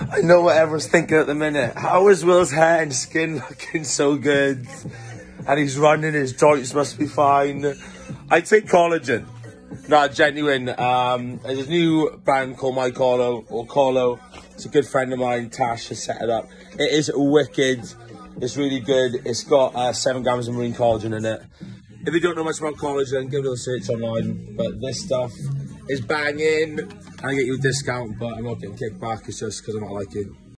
I know what everyone's thinking at the minute. How is Will's hair and skin looking so good? And he's running, his joints must be fine. I'd say collagen. Not genuine. Um, there's a new brand called My Kollo or Kollo. It's a good friend of mine, Tash, has set it up. It is wicked. It's really good. It's got uh, seven grams of marine collagen in it. If you don't know much about collagen, give it a search online. But this stuff is banging. I get you a discount, but I'm not getting kicked back. It's just because I'm not liking